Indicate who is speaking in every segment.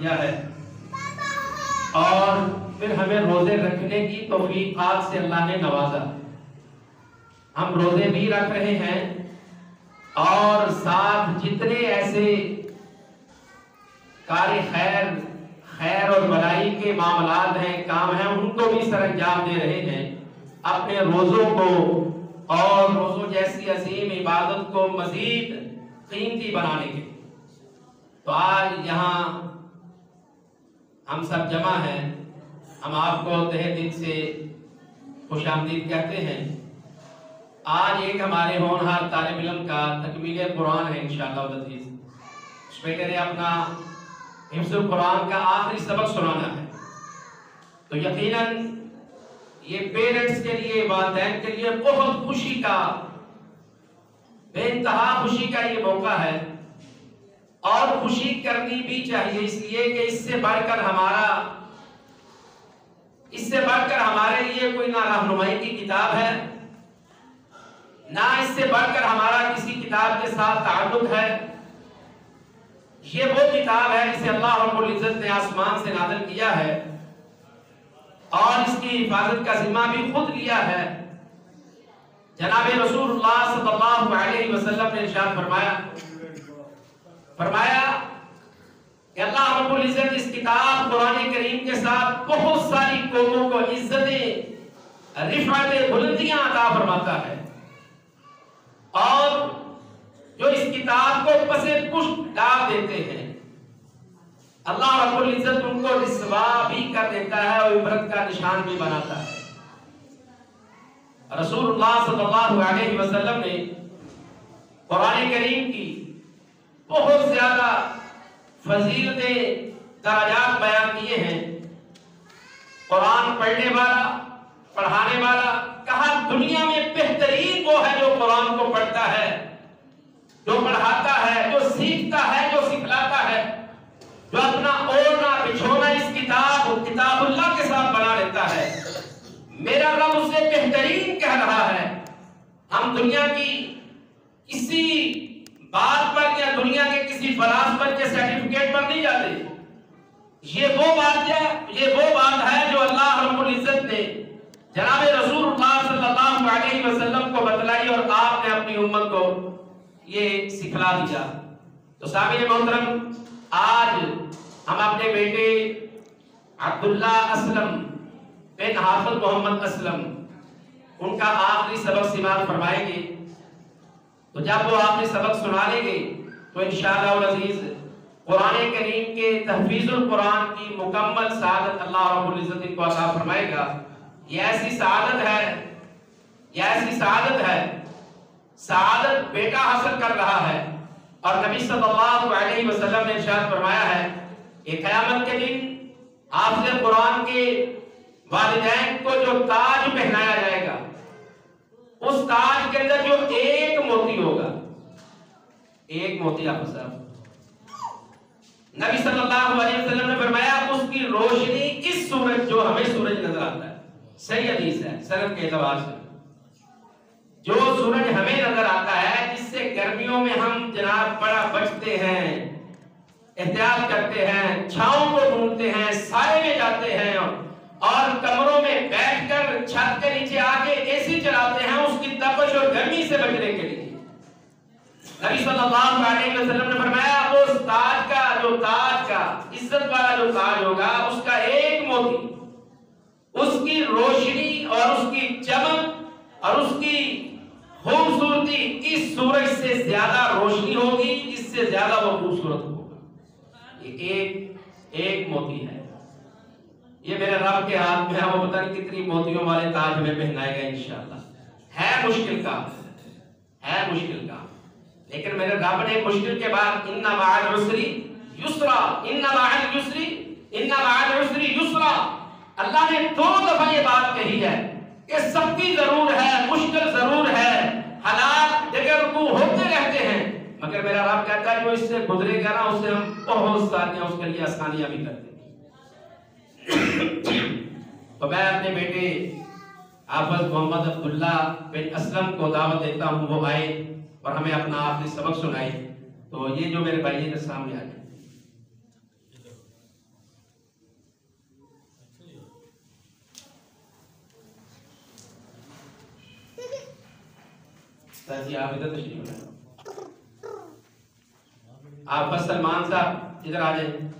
Speaker 1: کیا ہے۔ اور پھر ہمیں روزے رکھنے کی توفیقات سے اللہ نے نوازا۔ ہم روزے بھی رکھ رہے ہیں اور ساتھ جتنے ایسے کار خیر خیر اور بلائی کے معاملات ہیں، کام ہیں، ان کو بھی سر انجام دے رہے ہیں۔ اپنے روزوں کو اور روزوں جیسی عظیم عبادت کو مزید قیمتی بنانے کے۔ تو آج یہاں ہم سب جمع ہیں۔ ہم آپ کو تہ دل سے خوش آمدید کہتے ہیں۔ آج ایک ہمارے ہونہار طالب علم کا تکمیل قرآن ہے انشاءاللہ العزیز اس بیٹے نے اپنا حفظ القرآن کا آخری سبق سنانا ہے۔ تو یقیناً یہ پیرنٹس کے لیے، والدین کے لیے بہت خوشی کا، بے انتہا خوشی کا یہ موقع ہے۔ اور خوشی کرنی بھی چاہیے اس لیے کہ اس سے بڑھ کر ہمارا اس سے بڑھ کر ہمارے لیے کوئی نہ رہنمائی کی کتاب ہے، نہ اس سے بڑھ کر ہمارا کسی کتاب کے ساتھ تعلق ہے۔ یہ وہ کتاب ہے جسے اللہ رب العزت نے آسمان سے نازل کیا ہے۔ اور اس کی حفاظت کا ذمہ بھی خود لیا ہے۔ جناب رسول اللہ صلی اللہ علیہ وسلم نے ارشاد فرمایا فرمایا کہ اللہ رب العزت اس کتاب قرآن کریم کے ساتھ بہت ساری قوموں کو عزتیں رفعت بلندیاں عطا فرماتا ہے۔ اور جو اس کتاب کو پسے پشت ڈال دیتے ہیں، اللہ رب العزت ان کو رسوا بھی کر دیتا ہے اور عبرت کا نشان بھی بناتا ہے۔ رسول اللہ صلی اللہ علیہ وسلم نے قرآن کریم کی بہت زیادہ فضیلتیں درجات بیان کیے ہیں۔ قرآن پڑھنے والا، پڑھانے والا، کہا دنیا میں بہترین وہ ہے جو قرآن کو پڑھتا ہے، جو پڑھاتا ہے، جو سیکھتا ہے، جو سکھلاتا ہے، جو اپنا اوڑنا بچھونا اس کتاب کتاب اللہ کے ساتھ بنا لیتا ہے۔ میرا رب اس سے بہترین کہہ رہا ہے۔ ہم دنیا کی کسی بات پر یا دنیا کے کسی فراز پر کے سرٹیفکیٹ پر نہیں جاتے۔ یہ وہ بات ہے، یہ وہ بات ہے جو اللہ رب العزت نے جناب رسول اللہ صلی اللہ علیہ وسلم کو بتلائی اور آپ نے اپنی امت کو یہ سکھلا دیا۔ تو سامع محترم، آج ہم اپنے بیٹے عبداللہ اسلم بن حافظ محمد اسلم، ان کا آخری سبق سماعت فرمائیں گے۔ تو جب وہ آخری سبق سنا لیں گے، تو انشاءاللہ العزیز قرآن کریم کے تحفیظ القرآن کی مکمل سعادت اللہ رب العزت کو عطا فرمائے گا۔ یہ ایسی سعادت ہے، یہ ایسی سعادت ہے، سعادت بیٹا حاصل کر رہا ہے۔ اور نبی صلی اللہ علیہ وسلم نے ارشاد فرمایا ہے کہ قیامت کے دن حافظ قرآن کے والدین کو جو تاج پہنایا جائے گا اس تاج کے اندر جو ایک موتی ہوگا، ایک موتی آپ صاحب نبی صلی اللہ علیہ وسلم نے فرمایا، اس کی روشنی اس سورج جو ہمیں سورج نظر آتا ہے۔ صحیح حدیث ہے سرد کے اعتبار سے۔ جو سورج ہمیں نظر آتا ہے جس سے گرمیوں میں ہم جناب بڑا بچتے ہیں، احتیاط کرتے ہیں، چھاؤں کو ڈھونڈتے ہیں، سائے میں جاتے ہیں اور کمروں میں بیٹھ کر چھت کے نیچے آ کے اے سی چلاتے ہیں۔ تپش اور گرمی سے بچنے کے لیے۔ نبی صلی اللہ علیہ وسلم نے فرمایا، اس تاج کا جو تاج کا عزت والا جو تاج ہوگا، اس کا ایک موتی، اس کی روشنی اور اس کی چمک اور اس کی خوبصورتی اس سورج سے زیادہ روشنی ہوگی، اس سے زیادہ وہ خوبصورت ہوگا۔ یہ ایک ایک موتی ہے۔ یہ میرے رب کے ہاتھ میں ہے، وہ پتہ نہیں کتنی موتیوں والے تاج میں پہنائے گا انشاءاللہ۔ ہے مشکل کام۔ ہے مشکل کام۔ لیکن میرے رب نے مشکل کے بعد ان بعد عسری یسرا ان بعد یسری ان بعد عسری یسرا اللہ نے دو دفعہ یہ بات کہی ہے کہ سختی ضرور ہے، مشکل ضرور ہے، حالات جگہ رکو ہوتے رہتے ہیں۔ مگر میرا رب کہتا ہے جو اس سے گزرے گا نا اسے ہم بہت ساریاں اس کے لیے آسانیاں بھی کرتے تو میں اپنے بیٹے آفت محمد عبداللہ بن اسلم کو دعوت دیتا ہوں، وہ آئے اور ہمیں اپنا آخری سبق سنائے۔ تو یہ جو میرے بھائی کے سامنے آ آپ ادھر سلمان صاحب، ادھر آ جائیں۔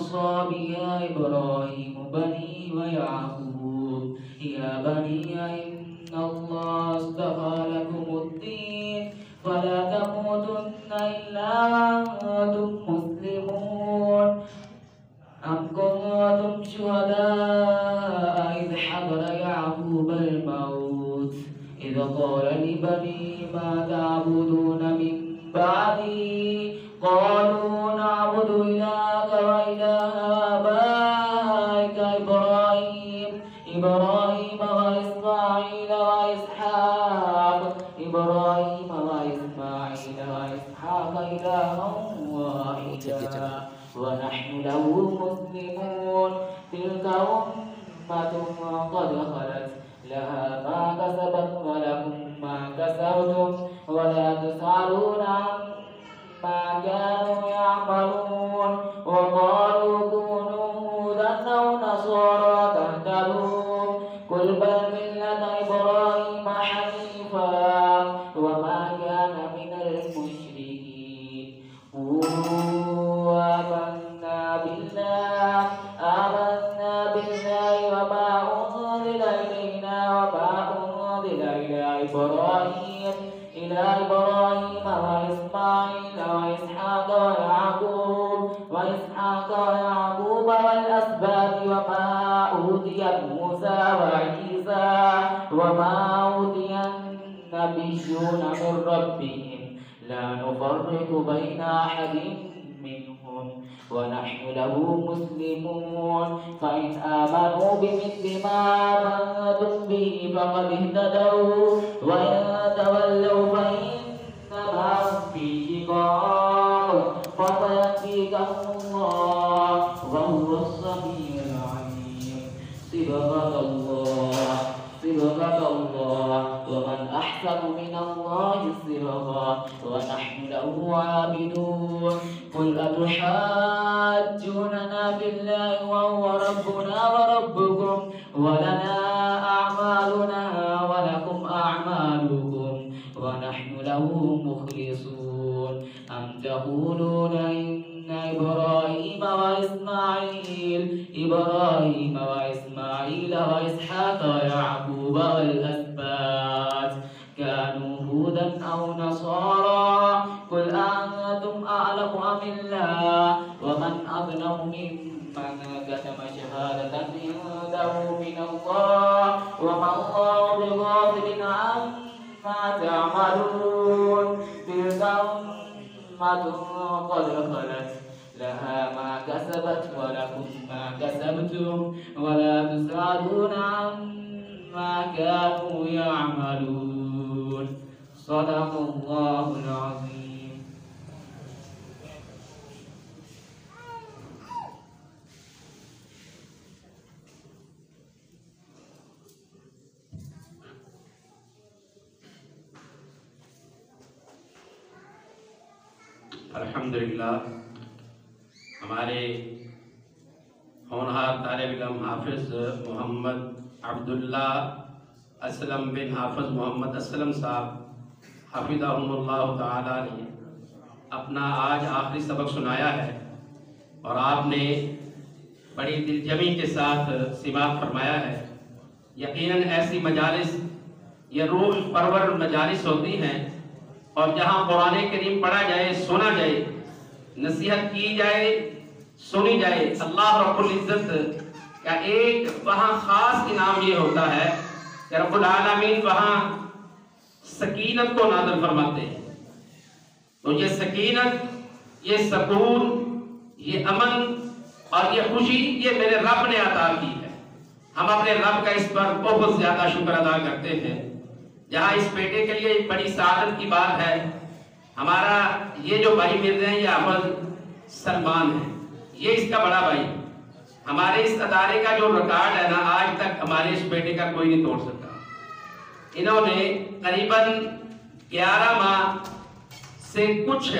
Speaker 2: ووصى بها إبراهيم بني ويعقوب يا بني إن الله اصطفى لكم الدين فلا تموتن إلا وأنتم مسلمون. أم كنتم شهداء إذ حضر يعقوب الموت إذ قال لبني ما تعبدون من بعدي؟ قالوا نعبد إلهك إبراهيم وإسماعيل وإسحاق. إبراهيم وإسماعيل وإسحاق إلها واحدا. ونحن له أوتي موسى وعيسى وما أوتي النبيون من ربهم. لا نفرق بين أحد منهم ونحن له مسلمون. فإن آمنوا بمثل ما آمنتم به فقد اهتدوا. وإن تولوا فإنما هم في شقاق. فسيكفيكهم الله صبغة الله صبغة الله. ومن أحسن من الله صبغة ونحن له عابدون. قل أتحاجوننا في الله وهو ربنا وربكم؟ ولنا أعمالنا ولكم أعمالكم. ونحن له مخلصون. أم تقولون إن إبراهيم وإسماعيل إبراهيم وإسحاق ويعقوب والأسباط. كانوا هودا أو نصارى. قل أنتم أعلم أم الله؟ ومن أظلم ممن كتم شهادة عنده من الله؟ وما الله بغافل عما تعملون. تلك أمة قد خلت لها ما كسبت ولكم ما كسبتم ولا تسألون عما كانوا يعملون. صدق الله العظيم.
Speaker 1: الحمدللہ ہمارے ہونہار طالب علم حافظ محمد عبداللہ اسلم بن حافظ محمد اسلم صاحب، حفظہم اللہ تعالیٰ نے اپنا آج آخری سبق سنایا ہے اور آپ نے بڑی دل جمی کے ساتھ سماعت فرمایا ہے۔ یقیناً ایسی مجالس یہ روح پرور مجالس ہوتی ہیں اور جہاں قرآن کریم پڑھا جائے، سنا جائے، نصیحت کی جائے سنی جائے، اللہ رب العزت کا ایک وہاں خاص انعام یہ ہوتا ہے کہ رب العالمین وہاں سکینت کو نازل فرماتے ہیں۔ تو یہ سکینت، یہ سکون، یہ امن اور یہ خوشی، یہ میرے رب نے عطا کی ہے۔ ہم اپنے رب کا اس پر بہت زیادہ شکر ادا کرتے ہیں۔ جہاں اس بیٹے کے لیے ایک بڑی سعادت کی بات ہے، ہمارا یہ جو بھائی مل رہے ہیں، یہ احمد سلمان ہے یہ اس کا بڑا بھائی ہمارے اس ادارے کا جو ریکارڈ ہے نا، آج تک ہمارے اس بیٹے کا کوئی نہیں توڑ سکتا۔ انہوں نے قریباً گیارہ ماہ سے کچھ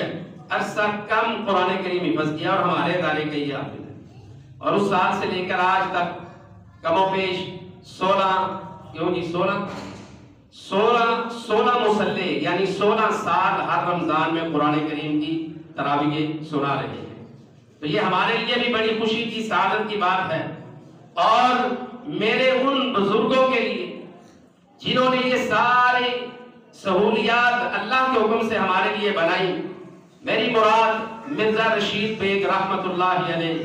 Speaker 1: عرصہ کم قرآن کریم حفظ کیا اور ہمارے ادارے کا یہ حافظ ہے اور اس سال سے لے کر آج تک کم و بیش سولہ، کیوں جی سولہ؟ سولہ سولہ مسلح یعنی سولہ سال ہر رمضان میں قرآن کریم کی تراویح سنا رہے ہیں۔ تو یہ ہمارے لیے بھی بڑی خوشی کی، سعادت کی بات ہے۔ اور میرے ان بزرگوں کے لیے، جنہوں نے یہ سارے سہولیات اللہ کے حکم سے ہمارے لیے بنائی، میری مراد مرزا رشید بیگ رحمت اللہ علیہ،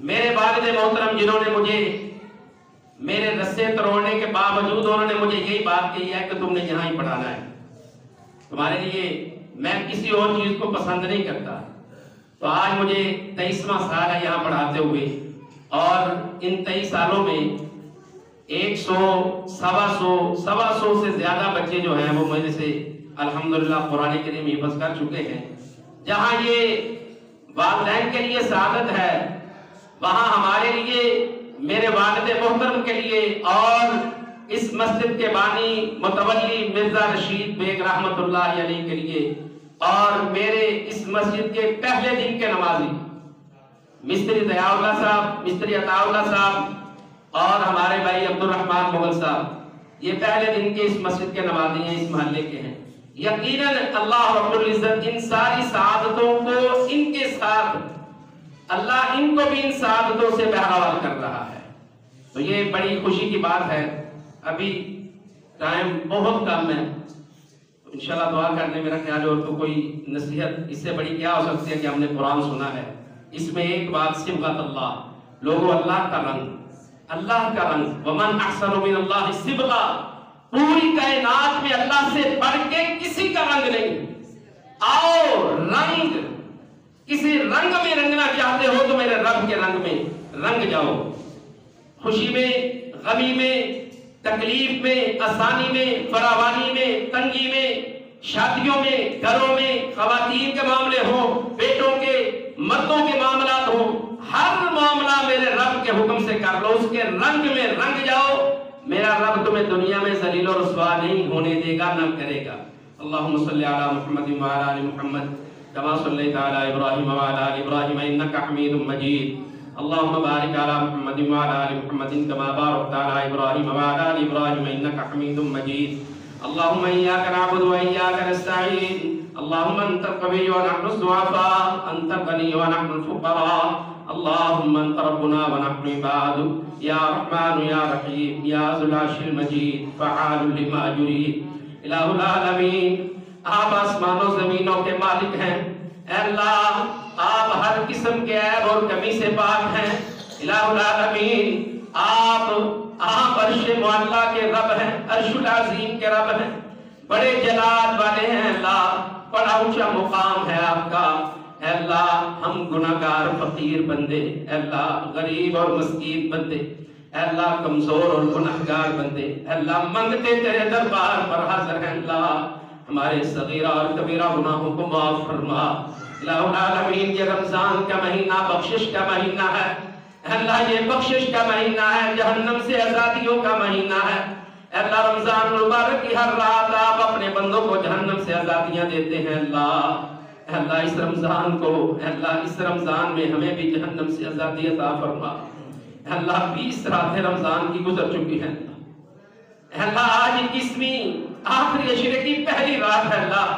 Speaker 1: میرے والد محترم جنہوں نے مجھے میرے رسے تروڑنے کے باوجود انہوں نے مجھے یہی بات کہی ہے کہ تم نے یہاں ہی پڑھانا ہے۔ تمہارے لیے میں کسی اور چیز کو پسند نہیں کرتا۔ تو آج مجھے تیئیسواں سال ہے یہاں پڑھاتے ہوئے اور ان تیئیس سالوں میں ایک سو، سوا سو سوا سو سے زیادہ بچے جو ہیں وہ میرے سے الحمدللہ قرآن کریم حفظ کر چکے ہیں۔ جہاں یہ والدین کے لیے سعادت ہے، وہاں ہمارے لیے، میرے والد محترم کے لیے اور اس مسجد کے بانی متولی مرزا رشید بیگ رحمت اللہ علیہ کے لیے اور میرے اس مسجد کے پہلے دن کے نمازی۔ مستری دیا اللہ صاحب، مستری عطا اللہ صاحب اور ہمارے بھائی عبد الرحمان مغل صاحب۔ یہ پہلے دن کے اس مسجد کے نمازی ہیں، اس محلے کے ہیں۔ یقیناً اللہ رب العزت ان ساری سعادتوں کو ان کے ساتھ، اللہ ان کو بھی ان سعادتوں سے بہرحال کر رہا ہے۔ تو یہ بڑی خوشی کی بات ہے۔ ابھی ٹائم بہت کم ہے۔ انشاءاللہ دعا کرنے میرا خیال اور تو کوئی نصیحت اس سے بڑی کیا ہو سکتی ہے کہ ہم نے قرآن سنا ہے؟ اس میں ایک بات، صبغت اللہ۔ لوگوں، اللہ کا رنگ۔ اللہ کا رنگ۔ ومن احسن من اللہ صبغہ پوری کائنات میں اللہ سے بڑھ کے کسی کا رنگ نہیں۔ آؤ، رنگ۔ کسی رنگ میں رنگنا چاہتے ہو تو میرے رب کے رنگ میں رنگ جاؤ۔ خوشی میں، غمی میں تکلیف میں، آسانی میں، فراوانی میں، تنگی میں، شادیوں میں، گھروں میں خواتین کے معاملے ہوں، بیٹوں کے، مردوں کے معاملات ہوں، ہر معاملہ میرے رب کے حکم سے کر لو، اس کے رنگ میں رنگ جاؤ، میرا رب تمہیں دنیا میں ذلیل و رسوا نہیں ہونے دے گا، نہ کرے گا۔ اللہم صلی علی محمد وعلا علی محمد كما صليت على ابراهيم وعلى ال ابراهيم انك حميد مجيد اللهم بارك على محمد وعلى ال محمد كما باركت على ابراهيم وعلى ال ابراهيم انك حميد مجيد. اللهم اياك نعبد واياك نستعين. اللهم انت القوي ونحن الضعفاء. انت الغني ونحن الفقراء. اللهم انت ربنا ونحن عبادك. يا رحمن يا رحيم. يا ذو العرش المجيد. فعال لما يريد. الہ العالمین آپ آسمان و زمینوں کے مالک ہیں. اے اللہ قسم کے عیب اور کمی سے پاک ہیں۔ الہ العالمین، آپ آپ عرش معلہ کے رب ہیں، عرش العظیم کے رب ہیں۔ بڑے جلال والے ہیں اللہ، بڑا اونچا مقام ہے آپ کا۔ اے اللہ، ہم گناہگار فقیر بندے۔ اے اللہ، غریب اور مسکین بندے۔ اے اللہ، کمزور اور گناہگار بندے۔ اے اللہ منگتے تیرے دربار پر حاضر ہیں اللہ۔ ہمارے صغیرہ اور کبیرہ گناہوں کو معاف فرما۔ الہ العالمین یہ رمضان کا مہینہ، بخشش کا مہینہ ہے۔ اللہ، یہ بخشش کا مہینہ ہے، جہنم سے آزادیوں کا مہینہ ہے۔ اللہ، رمضان مبارک کی ہر رات آپ اپنے بندوں کو جہنم سے آزادیاں دیتے ہیں۔ اللہ اللہ، اس رمضان کو اللہ، اس رمضان میں ہمیں بھی جہنم سے آزادی عطا فرما۔ اللہ، بیس رات رمضان کی گزر چکی ہے اے اللہ، آج اکیسویں آخری عشرے کی پہلی رات ہے اللہ۔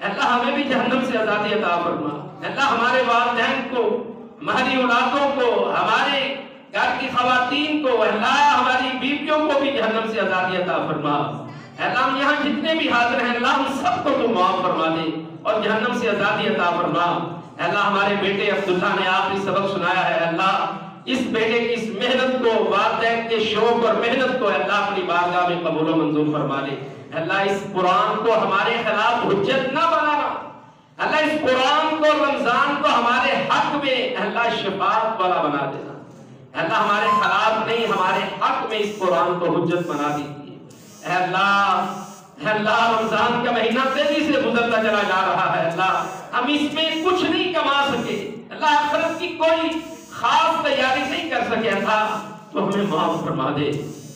Speaker 1: اللہ ہمیں بھی جہنم سے آزادی عطا فرما۔ اللہ ہمارے والدین کو، ہماری اولادوں کو، ہمارے گھر کی خواتین کو اللہ ہماری بیویوں کو بھی جہنم سے آزادی عطا فرما۔ اللہ ہم یہاں جتنے بھی حاضر ہیں اللہ ہم سب کو تو معاف فرما دے اور جہنم سے آزادی عطا فرما۔ اللہ ہمارے بیٹے عبداللہ نے آخری سبق سنایا ہے اللہ اس بیٹے کی اس محنت کو، والدین کے شوق اور محنت کو اللہ اپنی بارگاہ میں قبول و منظور فرما لے۔ اللہ اس قرآن کو ہمارے خلاف حجت نہ بنانا اللہ اس قرآن کو رمضان کو ہمارے حق میں اللہ شفاعت والا بنا دینا اللہ ہمارے خلاف نہیں، ہمارے حق میں اس قرآن کو حجت بنا دیجیے اے اللہ اے اللہ، رمضان کا مہینہ تیزی سے گزرتا چلا جا رہا ہے۔ اللہ، ہم اس میں کچھ نہیں کما سکے۔ اللہ، آخرت کی کوئی خاص تیاری نہیں کر سکے۔ اللہ، تو ہمیں معاف فرما دے۔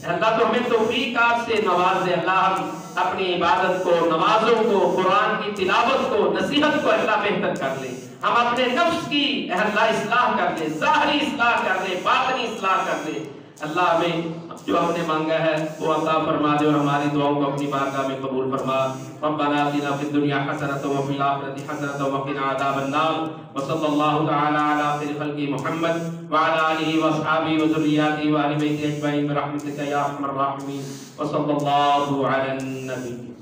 Speaker 1: اللہ، تو ہمیں توفیقات سے نواز دے۔ اللہ، ہم اپنی عبادت کو، نمازوں کو، قرآن کی تلاوت کو، نصیحت کو اللہ بہتر کر لے۔ ہم اپنے نفس کی اللہ اصلاح کر لے، ظاہری اصلاح کر لے، باطنی اصلاح کر لے۔ اللہ ہمیں جو ہم نے مانگا ہے، وہ عطا فرما دے اور ہماری دعاؤں کو اپنی بارگاہ میں قبول فرما۔ ربنا آتنا فی الدنیا حسنة وفی الآخرة حسنة وقنا عذاب النار۔ وصلی اللہ تعالی علی خیر خلق محمد وعلى آله وأصحابه وذرياته وآل بيته أجمعين برحمتك يا أرحم الراحمين وصلى الله على النبي